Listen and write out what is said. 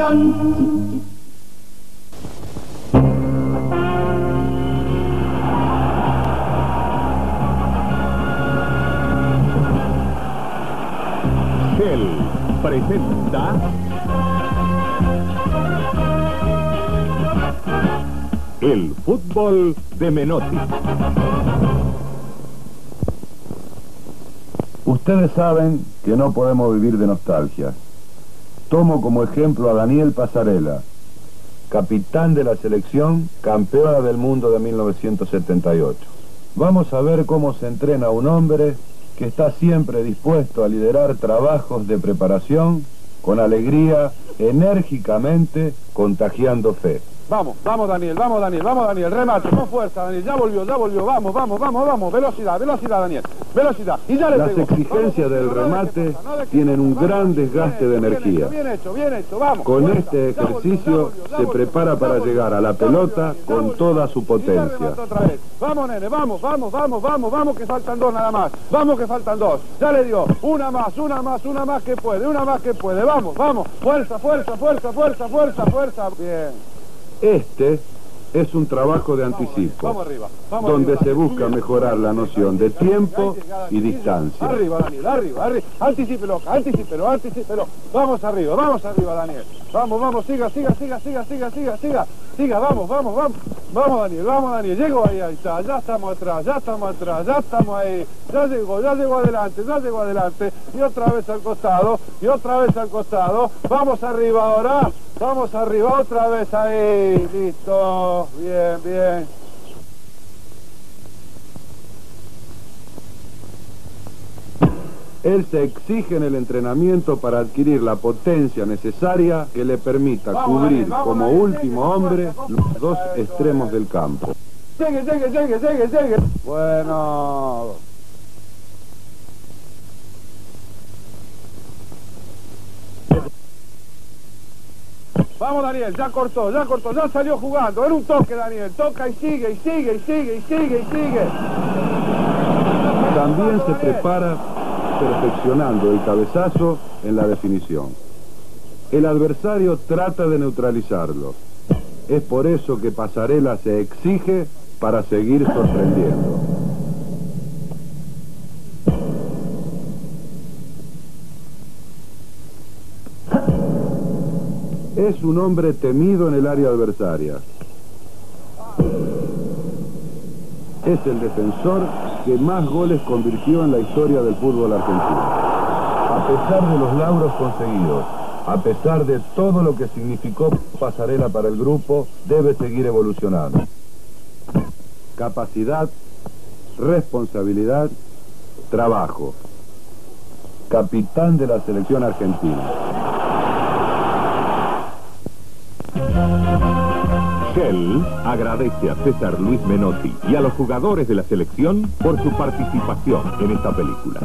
Shell presenta el fútbol de Menotti. Ustedes saben que no podemos vivir de nostalgia. Tomo como ejemplo a Daniel Pasarela, capitán de la selección campeona del mundo de 1978. Vamos a ver cómo se entrena un hombre que está siempre dispuesto a liderar trabajos de preparación con alegría, enérgicamente, contagiando fe. Vamos, vamos Daniel, vamos Daniel, vamos Daniel, remate, con fuerza Daniel, ya volvió, ya volvió, vamos, vamos, vamos, vamos, velocidad, velocidad Daniel, velocidad, y ya le Las exigencias del remate tienen un gran desgaste de energía. Bien hecho, bien hecho, vamos. Con este ejercicio se prepara para llegar a la pelota con toda su potencia. Vamos nene, vamos, vamos, vamos, vamos, vamos que faltan dos nada más. Vamos que faltan dos. Ya le dio. Una más, una más, una más que puede, una más que puede. Vamos, vamos. Fuerza, fuerza, fuerza, fuerza, fuerza, fuerza. Bien. Este es un trabajo de anticipo, Vamos arriba. Vamos donde arriba, se busca mejorar la noción de tiempo y distancia. Arriba, Daniel, arriba, arriba. Anticípelo, anticípelo, anticípelo. Vamos arriba, vamos arriba, Daniel. Vamos, vamos, siga, siga, siga, siga, siga, siga, siga. Siga, vamos, vamos, vamos. Vamos, Daniel, vamos, Daniel. Llegó ahí, ahí está. Ya estamos atrás, ya estamos atrás, ya estamos ahí. Ya llegó, ya llegó adelante, ya llegó adelante. Y otra vez al costado, y otra vez al costado. Vamos arriba ahora. Vamos arriba, otra vez ahí. Listo. Bien, bien. Él se exige en el entrenamiento para adquirir la potencia necesaria que le permita Vamos, cubrir vamos, como último llegue, hombre los dos extremos del campo. Llegue, llegue, llegue, llegue, llegue. Bueno. Vamos Daniel, ya cortó, ya cortó, ya salió jugando. Era un toque Daniel, toca y sigue, y sigue, y sigue, y sigue, y sigue. También se prepara perfeccionando el cabezazo en la definición. El adversario trata de neutralizarlo. Es por eso que Pasarela se exige para seguir sorprendiendo. Es un hombre temido en el área adversaria. Es el defensor que más goles convirtió en la historia del fútbol argentino. A pesar de los lauros conseguidos, a pesar de todo lo que significó Pasarela para el grupo, debe seguir evolucionando. Capacidad, responsabilidad, trabajo. Capitán de la selección argentina. Shell agradece a César Luis Menotti y a los jugadores de la selección por su participación en esta película.